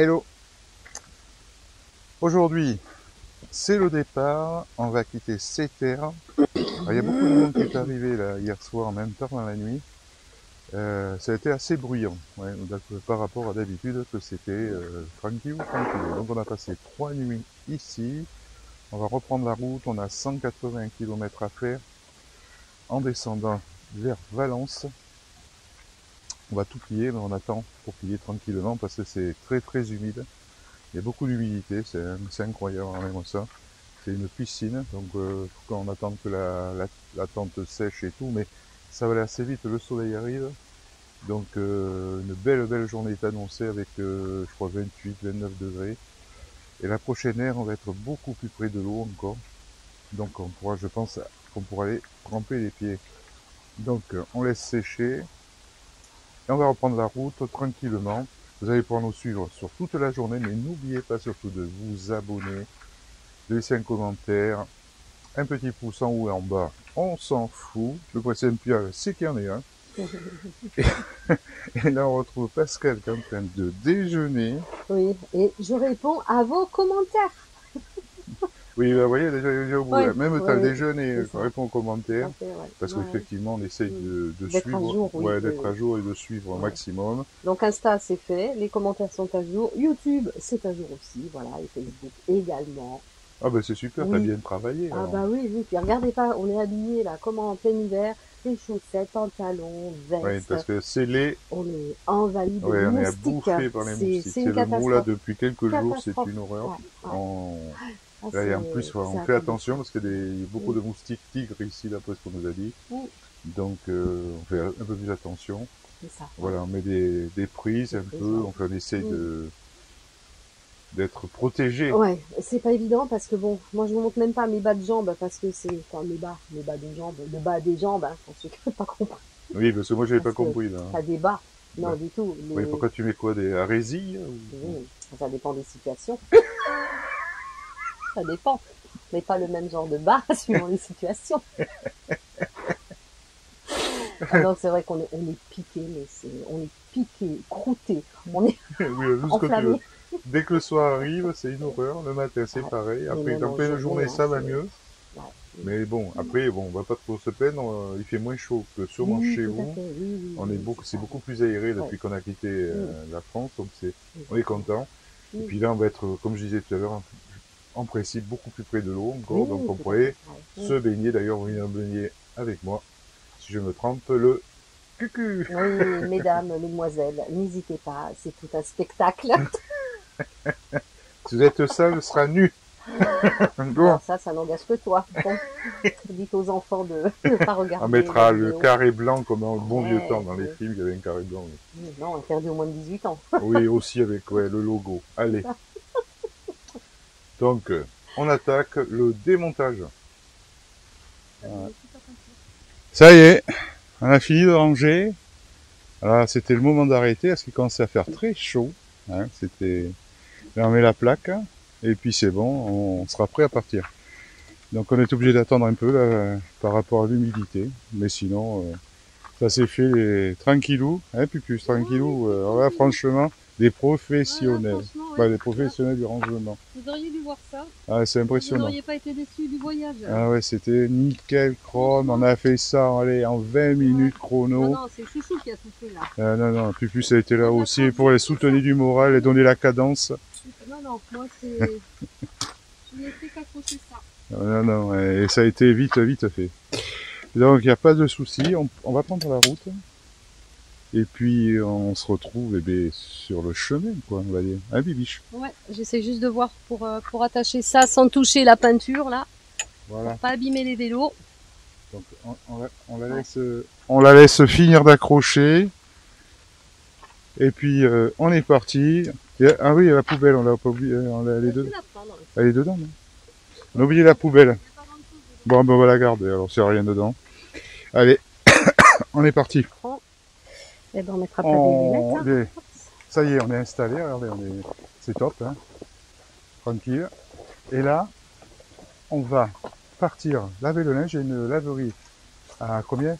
Hello Aujourd'hui, c'est le départ. On va quitter terres. Il y a beaucoup de monde qui est arrivé là, hier soir en même temps dans la nuit. Euh, ça a été assez bruyant ouais, par rapport à d'habitude que c'était euh, tranquille tranquille. Donc on a passé trois nuits ici. On va reprendre la route. On a 180 km à faire en descendant vers Valence. On va tout plier, mais on attend pour plier tranquillement parce que c'est très très humide. Il y a beaucoup d'humidité, c'est incroyable même ça. C'est une piscine, donc euh, faut qu'on attende que la, tente sèche et tout, mais ça va aller assez vite, le soleil arrive. Donc euh, une belle belle journée est annoncée avec euh, je crois 28, 29 degrés. Et la prochaine ère, on va être beaucoup plus près de l'eau encore. Donc on pourra, je pense, qu'on pourra aller tremper les pieds. Donc on laisse sécher. Et on va reprendre la route tranquillement. Vous allez pouvoir nous suivre sur toute la journée, mais n'oubliez pas surtout de vous abonner, de laisser un commentaire, un petit pouce en haut et en bas, on s'en fout. Le principal, c'est qu'il y en ait un. et, là, on retrouve Pascal qui est en train de déjeuner. Oui, et je réponds à vos commentaires. Oui, bah, vous voyez, déjà, déjà au bout. Même tu as le déjeuner, réponds aux commentaires. Parce qu'effectivement, on essaye de, de suivre, ouais, d'être à jour et de suivre au maximum. Donc Insta, c'est fait. Les commentaires sont à jour. YouTube, c'est à jour aussi. Voilà. Et Facebook également. Ah, bah, c'est super, t'as bien travaillé. Ah, bah oui, oui. Puis regardez pas, on est habillé là, comme en plein hiver. Les chaussettes, pantalons, vestes. Oui, parce que c'est les... On est envahi de ouais, on est à bouffer par les moustiques. C'est le mot là depuis quelques jours, c'est une horreur. Ah, et en plus, on fait attention parce qu'il y a beaucoup de moustiques tigres ici, d'après ce qu'on nous a dit. Donc, euh, on fait un peu plus attention. Ça, voilà, on met des, des prises un peu, on, fait, on essaye de d'être protégé. Ouais, c'est pas évident parce que bon, moi je ne montre même pas mes bas de jambes parce que c'est enfin mes bas, mes bas de jambes, le bas des jambes, hein, pour ceux qui n'ont pas compris. Oui, parce que moi j'avais pas compris là. T'as des bas, non du tout. Oui, pourquoi tu mets quoi des hérésies Oui, ça dépend des situations. ça dépend. Mais pas le même genre de bas suivant les situations. Ah, donc c'est vrai qu'on est, on est piqué, mais c'est, on est piqué, croûté, on est oui, enflammé. Dès que le soir arrive, c'est une horreur. Le matin, c'est pareil. Après, dans pleine journée, ça va mieux. Mais bon, après, bon, on va pas trop se plaindre. Il fait moins chaud que sûrement chez vous. on est beaucoup, c'est beaucoup plus aéré depuis qu'on a quitté euh, la France, donc c'est, on est content. Et puis là, on va être, comme je disais tout à l'heure, en principe beaucoup plus près de l'eau encore, donc on pourrait se baigner. D'ailleurs, vous venez baigner avec moi, si je me trompe, le cucu. Oui, mesdames, mesdemoiselles, n'hésitez pas, c'est tout un spectacle. si vous êtes seul, sera nu. bon. ça, ça n'engage que toi. Bon. Dites aux enfants de ne pas regarder. On mettra le carré blanc comme dans le bon vieux temps. Dans les films, il y avait un carré blanc. Non, interdit au moins de 18 ans. oui, aussi avec ouais, le logo. Allez. Donc, euh, on attaque le démontage. Ça y est, on a fini de ranger. Alors, c'était le moment d'arrêter parce qu'il commençait à faire très chaud. Hein, c'était, on met la plaque et puis c'est bon, on sera prêt à partir. Donc, on est obligé d'attendre un peu là, par rapport à l'humidité, mais sinon, euh, ça s'est fait tranquillou, hein, plus tranquillou. Euh, franchement, des professionnels. bah, des professionnels du rangement. Vous auriez dû voir ça. Ah, c'est impressionnant. Vous n'auriez pas été déçu du voyage. Ah ouais, c'était nickel chrome. On a fait ça allez, en 20 minutes chrono. Non, non, c'est Chouchou qui a tout fait là. Ah, non, non, Pupu, ça a été là aussi pour les soutenir du moral et donner la cadence. Non, non, moi c'est... Je n'ai fait qu'accrocher ça. Ah, non, non, et ça a été vite, vite fait. Donc, il n'y a pas de souci. On, on va prendre la route. Et puis on se retrouve eh bien, sur le chemin, quoi, on va dire. Hein, Bibiche Ouais, j'essaie juste de voir pour, euh, pour attacher ça sans toucher la peinture, là. Voilà. Pour pas abîmer les vélos. Donc on, on, la, on la, laisse, on la laisse finir d'accrocher. Et puis euh, on est parti. ah oui, la poubelle, on l'a pas oublié. On l'a, elle, est dedans. elle est dedans, non? On a oublié la poubelle. Bon, ben on va la garder, alors s'il n'y a rien dedans. Allez, on est parti. Et ben on mettra pas des lunettes. Hein. Ça y est, on est installé, regardez, on est... c'est top, hein. tranquille. Et là, on va partir laver le linge. J'ai une laverie à combien?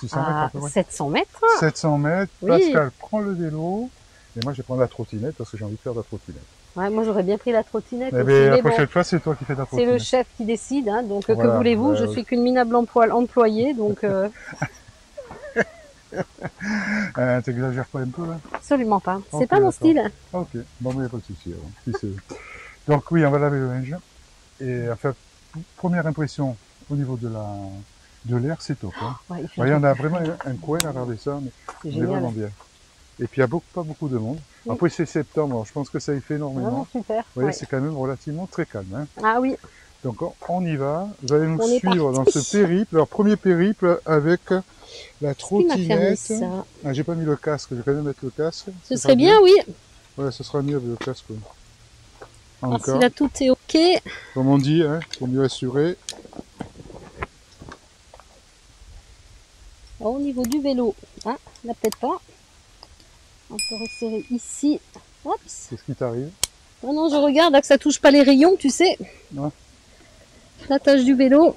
600 à mètres 700 mètres. 700 mètres. Pascal prend le vélo Et moi, je vais prendre la trottinette parce que j'ai envie de faire de la trottinette. Ouais, moi j'aurais bien pris la trottinette. Eh ben, la bon, prochaine fois, c'est toi qui fais de la c'est le trottinette. chef qui décide, hein, donc que voulez-vous? Je ouais. suis qu'une minable employée, donc euh, Euh, T'exagères pas un peu, là absolument pas. C'est pas mon style. Ok, bon, mais pas de souci. Donc oui, on va laver le linge. Et enfin, première impression au niveau de la de l'air, c'est top. Hein. Ouais, fait voyez, on a vraiment un, coin à regarder ça, mais c'est vraiment bien. Et puis il y a beaucoup, pas beaucoup de monde. Oui. Après c'est septembre, je pense que ça y fait énormément. Vraiment super. Vous voyez, ouais. c'est quand même relativement très calme. Hein. Ah oui, Donc on, y va. Vous allez nous On suivre dans ce périple, leur premier périple avec la trottinette. Ah, j'ai pas mis le casque, je vais quand même mettre le casque. Ce serait bien, oui. Ouais, ce sera mieux avec le casque. Alors, Encore. si là tout est ok, Comme on dit, hein, pour mieux assurer. au niveau du vélo, ah, là peut-être pas. On peut resserrer ici. Qu'est-ce qui t'arrive Oh non, je regarde là, que ça touche pas les rayons, tu sais. Ouais. L'attache du vélo,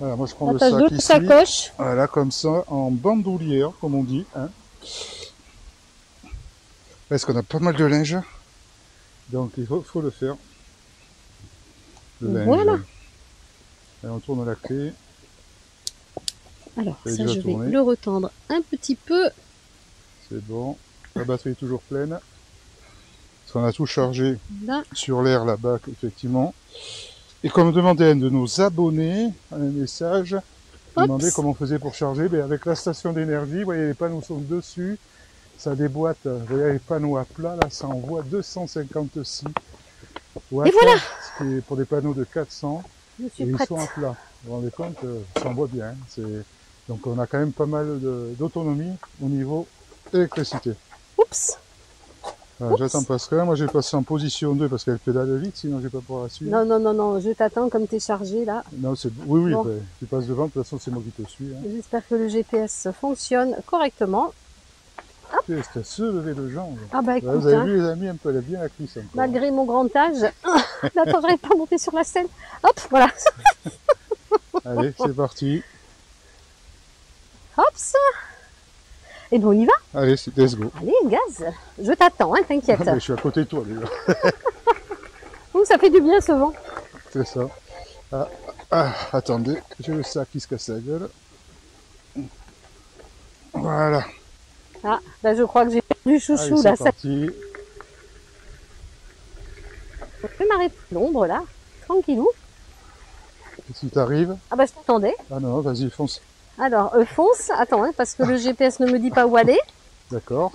Voilà, moi je prends le l'attache sac ici. sacoche. Voilà, comme ça, en bandoulière, comme on dit. Hein. Parce qu'on a pas mal de linge. Donc il faut, faut le faire. Le linge. Voilà. Et on tourne la clé. Alors, Ça je vais le retendre un petit peu. C'est bon. La batterie est toujours pleine. Parce qu'on a tout chargé Là, sur l'air là-bas, effectivement. Et comme demandait un de nos abonnés, un message, il demandait comment on faisait pour charger. Ben avec la station d'énergie, vous voyez, les panneaux sont dessus. Ça déboîte, vous voyez, les panneaux à plat, là, ça envoie 256 watts. Et voilà. Ce qui est pour des panneaux de 400. je Et ils sont à plat. Vous vous rendez compte, euh, ça envoie bien. hein. Donc on a quand même pas mal d'autonomie au niveau électricité. Oups. Oups. J'attends Pascal. Moi, j'ai passé en position 2 parce qu'elle pédale vite, sinon je vais pas pouvoir la suivre. Non, non, non, non, je t'attends comme t'es chargé là. Non, c'est... Oui, oui, Bon. ben, tu passes devant. De toute façon, c'est moi qui te suis. Hein. J'espère que le GPS fonctionne correctement. Qu'elle se lever de jambes. Ah bah écoute, vous avez hein, vu, les amis, un peu, elle est bien la cuisse encore. malgré mon grand âge, attends, j'arrive pas à monter sur la scène. Hop, voilà. Allez, c'est parti. Hops. Et bon, on y va. Allez, c'est... let's go. Allez, gaz. Je t'attends, hein, t'inquiète. Ah, je suis à côté de toi, déjà. Ouh, ça fait du bien ce vent. C'est ça. Ah, ah, attendez, j'ai le sac qui se casse la gueule. Voilà. Ah, là je crois que j'ai perdu chouchou Allez, là. c'est Ça parti. je vais m'arrêter l'ombre là. Tranquillou. Qu'est-ce qui t'arrive Ah bah je t'attendais. Ah non, vas-y, fonce. Alors, euh, fonce. Attends, hein, parce que le GPS ne me dit pas où aller. D'accord.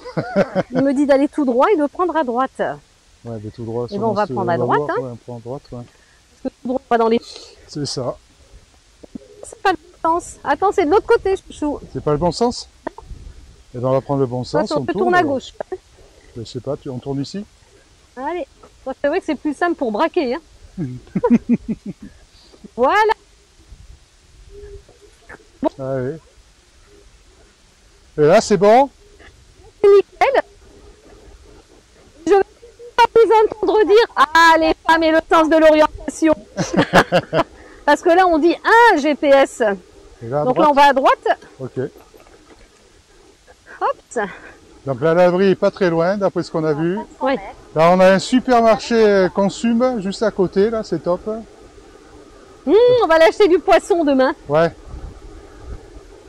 Il me dit d'aller tout droit et de prendre à droite. Ouais, mais tout droit. Eh ben, on va prendre à droite, hein. Ouais, on prend à droite, ouais. Parce que tout droit va dans les... C'est ça. C'est pas le bon sens. Attends, c'est de l'autre côté, chouchou. C'est pas le bon sens? Eh ben, on va prendre le bon sens. Attention, on tu tourne. tournes à gauche. Je sais pas, tu, on tourne ici? Allez. Bon, C'est vrai que c'est plus simple pour braquer. Hein. voilà. Allez. Et là, c'est bon Nickel. Je vais pas vous entendre dire Ah, les femmes et le sens de l'orientation. Parce que là, on dit un GPS. Là, Donc là, on va à droite. Ok. Hop. Donc la laverie est pas très loin, d'après ce qu'on a vu. Là, on a un supermarché euh, Consume juste à côté, là, c'est top. Hum, on va l'acheter du poisson demain. Ouais.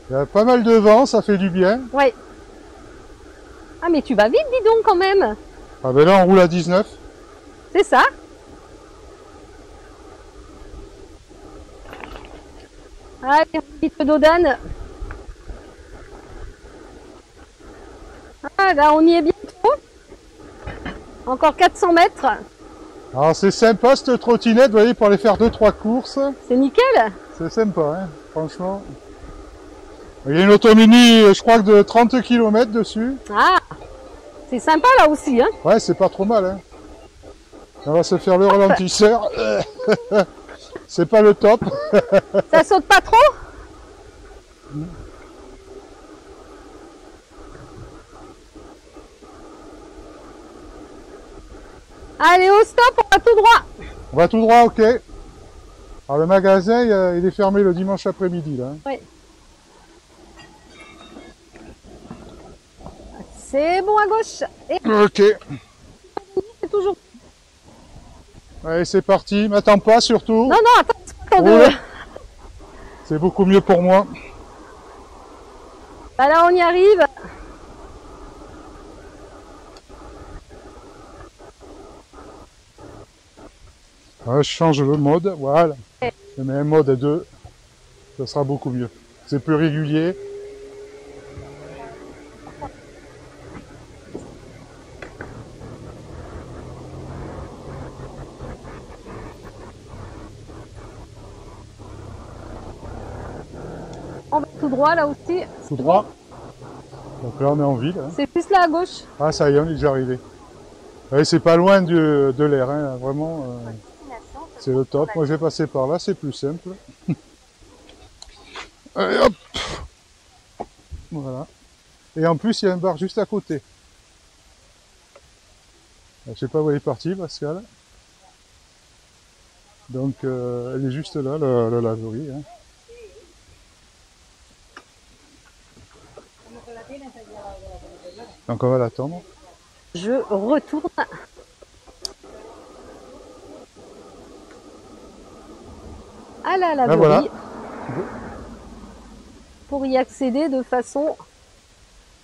Il y a pas mal de vent, ça fait du bien. Ouais. Ah, mais tu vas vite, dis donc, quand même. Ah ben là, on roule à 19. C'est ça. Allez, petite dodane. Ah, là, on y est bientôt. Encore 400 mètres. Alors c'est sympa cette trottinette, vous voyez, pour aller faire deux trois courses. C'est nickel. C'est sympa, hein, franchement. Il y a une automini, je crois que de 30 km dessus. Ah, c'est sympa là aussi. Hein. Ouais, c'est pas trop mal, hein. On va se faire le ralentisseur. c'est pas le top. Ça saute pas trop? Allez, au stop, on va tout droit. On va tout droit, ok. Alors le magasin, il, euh, est fermé le dimanche après-midi, là. hein. C'est bon à gauche. Et Ok. c'est toujours. Allez, c'est parti. M'attends pas surtout. Non, non, attends. C'est beaucoup mieux pour moi. Bah là, on y arrive. Je change le mode. Voilà. Je mets un mode 2. Ça sera beaucoup mieux. C'est plus régulier. On va tout droit là aussi. Tout droit. Donc là, on est en ville. hein. C'est plus là à gauche. Ah, ça y est, on est déjà arrivé. Ouais, c'est pas loin du- de l'air, hein. vraiment. euh, c'est le top. Moi, j'ai passé par là, c'est plus simple. Allez, hop Voilà. Et en plus, il y a un bar juste à côté. Je sais pas où elle est partie, Pascal. Donc, euh, elle est juste là, la, la laverie. hein. Donc, on va l'attendre. Je retourne. à la laverie. Ah, voilà. Pour y accéder de façon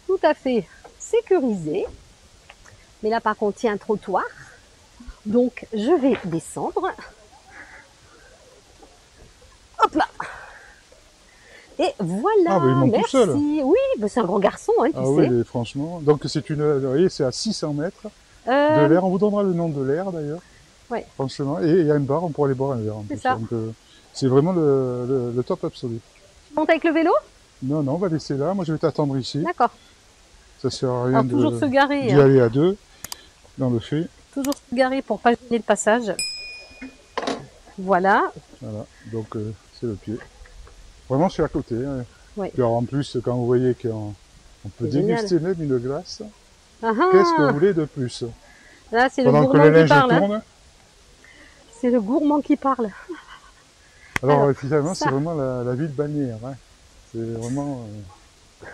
tout à fait sécurisée. Mais là, par contre, il y a un trottoir. Donc, je vais descendre. Hop là. Et voilà. Ah, bah, il monte tout merci. seul. Oui, bah, c'est un grand garçon, hein, tu Ah sais. oui, franchement. Donc, c'est une, vous voyez, c'est à 600 mètres. Euh, de l'air. On vous donnera le nom de l'air d'ailleurs. Ouais. Franchement. Et il y a un bar, on pourra aller boire un verre. C'est plus. ça. Euh, c'est vraiment le, le- le top absolu. tu montes avec le vélo? Non, non, on va laisser là. Moi, je vais t'attendre ici. D'accord. Ça sert à rien Alors, de- toujours se garer. d'y hein. aller à deux. Dans le fait. Toujours se garer pour pas gêner le passage. Voilà. Voilà. Donc, euh, c'est le pied. Vraiment, je suis à côté. hein. Ouais. Puis alors, en plus, quand vous voyez qu'on on peut déguster même une glace, Ah ah. qu'est-ce que vous voulez de plus? Là, c'est le gourmand le qui parle. hein. tourne. C'est le gourmand qui parle. Alors, Alors, finalement, c'est vraiment la, la ville balnéaire. hein. C'est vraiment. euh,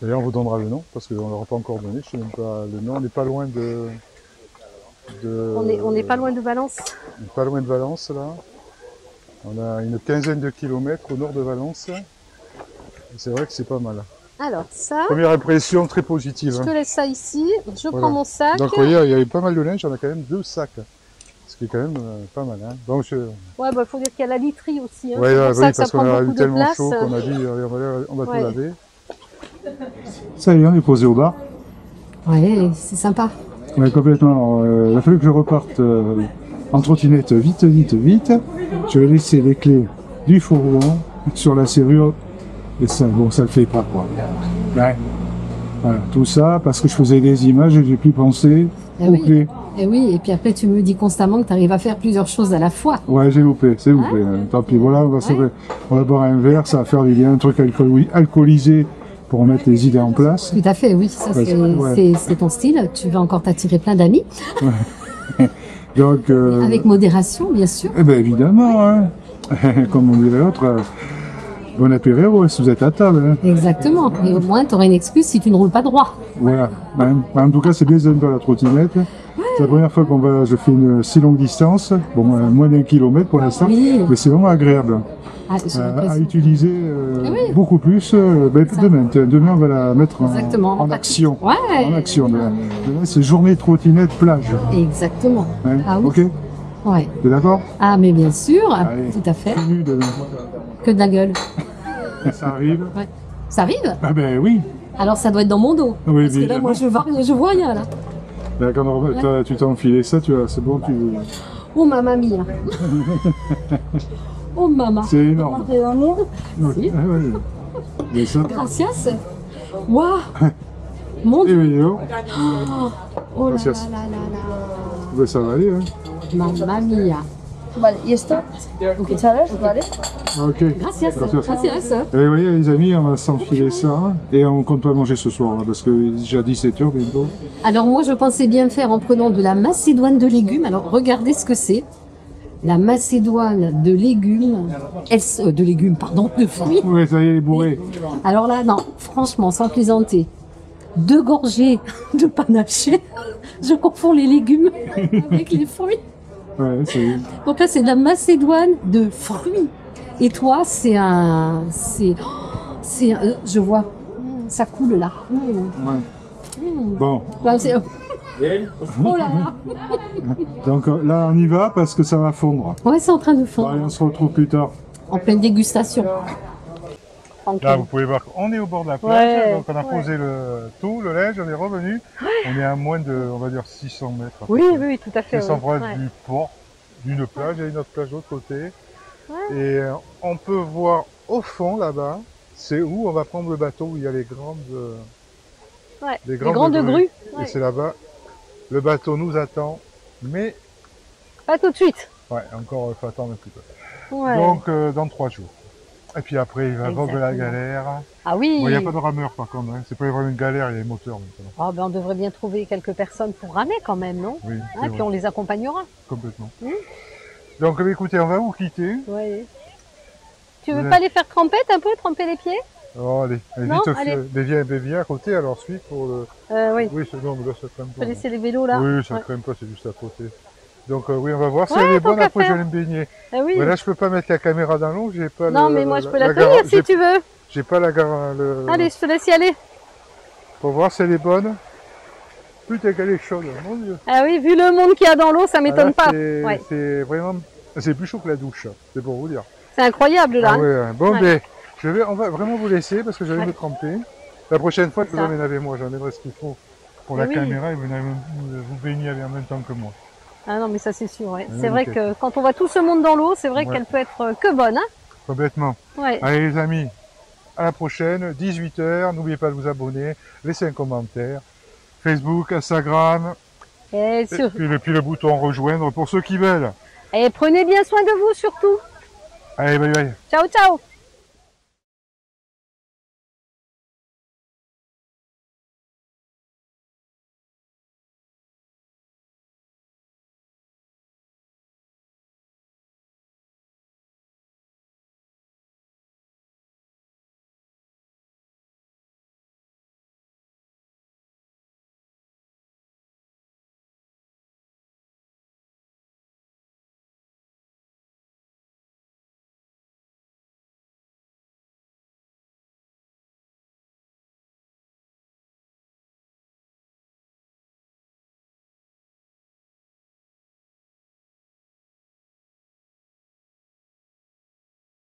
D'ailleurs, on vous donnera le nom parce qu'on l'aura pas encore donné. Je sais même pas le nom. On n'est pas loin de. de- On est, on n'est pas loin de Valence. on n'est pas loin de Valence là. On a une quinzaine de kilomètres au nord de Valence. C'est vrai que c'est pas mal. Alors, ça, Première impression très positive. je hein. te laisse ça ici. Je Voilà. prends mon sac. Donc, vous voyez, il y avait pas mal de linge. On a quand même deux sacs. Ce qui est quand même euh, pas mal. Hein. Donc, je... Ouais, bah, faut dire qu'il y a la literie aussi. Hein. Ouais, oui, ça parce qu'on a eu tellement place. chaud qu'on a dit allez, on va, on va Ouais. tout laver. Ça y est, on est posé au bar. Ouais, c'est sympa. Ouais, complètement. Alors, euh, il a fallu que je reparte euh, en trottinette vite, vite, vite. Je vais laisser les clés du fourgon sur la serrure. Et ça, bon, ça le fait pas, quoi. Ouais. Voilà, tout ça parce que je faisais des images et j'ai pu penser Eh aux oui. clés. Et oui, et puis après tu me dis constamment que tu arrives à faire plusieurs choses à la fois. Ouais, j'ai loupé, c'est loupé. hein. Tant pis, voilà, on va, se- Ouais. on va boire un verre, ça va faire du bien, un truc alcooli- alcoolisé pour remettre les idées en place. Tout à fait, oui, ça Ouais, c'est ouais. c'est- c'est ton style. Tu vas encore t'attirer plein d'amis, Donc, euh, avec modération bien sûr. eh ben évidemment, hein. comme on dirait l'autre, euh, bon apéro si vous êtes à table. Hein. Exactement. Et au moins tu auras une excuse si tu ne roules pas droit. Voilà. Hein. En tout cas, c'est bien sympa la trottinette. C'est la première fois qu'on va, je fais une si longue distance, bon, euh, moins d'un kilomètre pour l'instant, Oui. mais c'est vraiment agréable Ah, euh, à utiliser euh, Ah oui. beaucoup plus. euh, ben, demain, demain, on va la mettre en, action. Ouais, En action. Demain, Demain, c'est journée trottinette plage. exactement. Ah oui. Ok Ouais. T'es d'accord? Ah mais bien sûr, Allez. tout à fait. Que de la gueule. Ça arrive. Ça arrive? Ah ben oui. Alors ça doit être dans mon dos. Oui, Parce que là moi je vois, je vois rien là. Quand on remet- toi, tu t'es enfilé ça, tu vois, c'est bon, tu... Oh mamma mia. oh maman. c'est énorme. Ah, ça, Gracias. Waouh. Mon Dieu. oh, Oh là là là là là. ben, ça va aller. Hein. Mamma mia. Vale, ¿y esto? ¿Cucharas? ¿Vale? Ok. Gracias. Gracias. Gracias. Et vous voyez, les amis, on va s'enfiler ça. Et on compte pas manger ce soir, là, parce que déjà 17h bientôt. Alors moi je pensais bien faire en prenant de la macédoine de légumes. Alors regardez ce que c'est. La macédoine de légumes, elle euh, de légumes, pardon, de fruits. Ouais, ça y est, les bourrés. Alors là, non, franchement, sans plaisanter. deux gorgées de panaché. Je confonds les légumes avec les fruits. Ouais. Donc là, c'est de la macédoine de fruits. Et toi, c'est un, c'est, c'est, euh, je vois, ça coule là. Mm, ouais. mm. Bon, Là, c'est- oh là là. donc euh, là on y va parce que ça va fondre. Ouais, c'est en train de Allez, fondre. on se retrouve plus tard. En pleine dégustation. Tranquille. Là, vous pouvez voir qu'on est au bord de la plage, Ouais, donc on a ouais. posé le tout, le linge, on est revenu. On est à moins de, on va dire, 600 mètres. Oui, oui, oui, tout à fait. 600 oui. mètres du port, d'une plage, a une autre plage de l'autre côté. Et euh, on peut voir au fond là-bas, c'est où on va prendre le bateau où il y a les grandes, euh, Ouais, les Les grandes, grandes grues. Et c'est là-bas. Le bateau nous attend, mais Pas tout de suite. ouais, encore il faut attendre un petit peu. Donc euh, dans trois jours. Et puis après il va vogue la galère. ah oui. Bon, il n'y a pas de rameur par contre, hein. c'est pas vraiment une galère, il y a les moteurs maintenant. Oh, ben, on devrait bien trouver quelques personnes pour ramer quand même, non? Oui, Hein, Puis vrai, on les accompagnera. complètement. Hmm. Donc bah, écoutez, on va vous quitter. Ouais. Tu veux Ouais. pas les faire tremper un peu, tremper les pieds? Oh, allez, allez, Non, vite, allez. euh, mais viens, mais viens à côté alors suite pour le. euh, Oui. Oui, c'est bon, mais là ça crème pas. peut laisser les vélos là. Oui, ça Ouais. crème pas, c'est juste à côté. Donc euh, oui, on va voir si Ouais, elle est bonne, après je vais me baigner. Ah oui. Mais là, je peux pas mettre la caméra dans l'eau, j'ai pas non, le, mais moi je peux la, tenir si tu veux. J'ai pas la gara... le... Allez, je te laisse y aller. Pour voir si elle est bonne. Putain, qu'elle est chaude, mon dieu. Ah oui, vu le monde qu'il y a dans l'eau, ça m'étonne Ah, là, pas. C'est Ouais. vraiment... C'est plus chaud que la douche, c'est pour vous dire. C'est incroyable là. Ah hein. ouais. Bon, Ouais. ben, je vais, on va vraiment vous laisser parce que j'allais me tremper. La prochaine fois, je vous emmène avec moi, j'emmènerai ce qu'il faut pour Mais la oui. caméra et vous, vous baignez en même temps que moi. Ah non, mais ça c'est sûr. Ouais. Ouais, C'est vrai que quand on voit tout ce monde dans l'eau, c'est vrai Ouais. qu'elle peut être euh, que bonne. Hein Complètement. ouais. Allez les amis, à la prochaine, 18h, n'oubliez pas de vous abonner, laissez un commentaire. Facebook, Instagram, Et, et puis le bouton rejoindre pour ceux qui veulent. et prenez bien soin de vous surtout. Allez, bye bye. Ciao, ciao.